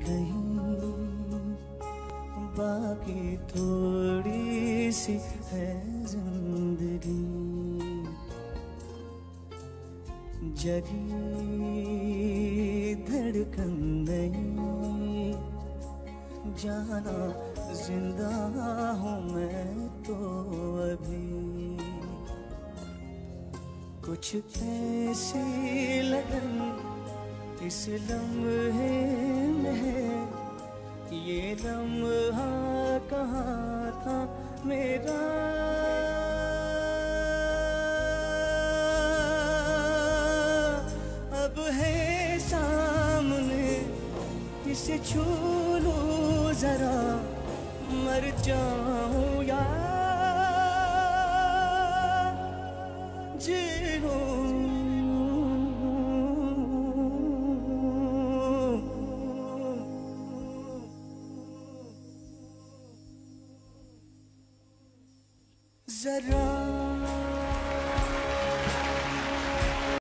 कहीं। बाकी थोड़ी सी है ज़िंदगी। जगी धड़कन नहीं। जाना ज़िंदा हूँ मैं तो अभी। कुछ ऐसी लगन इस लम्हे ये लम्हा कहाँ था मेरा? अब है सामने, इसे छू लो जरा, मर जाऊँ या? जी जरा